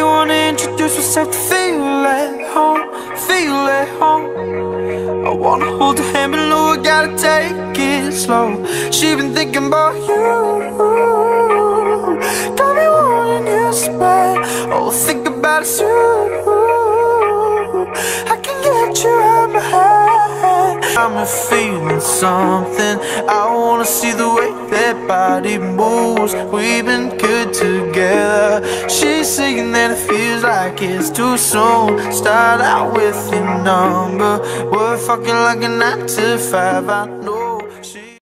You wanna introduce yourself to feel at home, feel at home. I wanna hold her hand, but know I gotta take it slow. She been thinking about you, got me wanting you so bad. All I oh, think about is you. Head. I'm feeling something. I wanna see the way that body moves. We've been good together. She's saying that it feels like it's too soon. Start out with your number. We're fucking like a nine to five. I know.